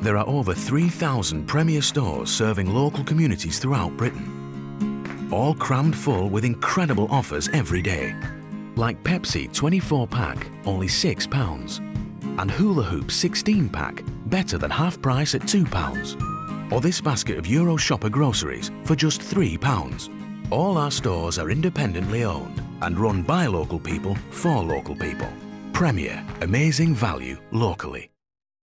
There are over 3,000 Premier stores serving local communities throughout Britain. All crammed full with incredible offers every day. Like Pepsi 24 pack, only £6. And Hula Hoop 16 pack, better than half price at £2. Or this basket of Euro Shopper groceries for just £3. All our stores are independently owned and run by local people for local people. Premier, amazing value locally.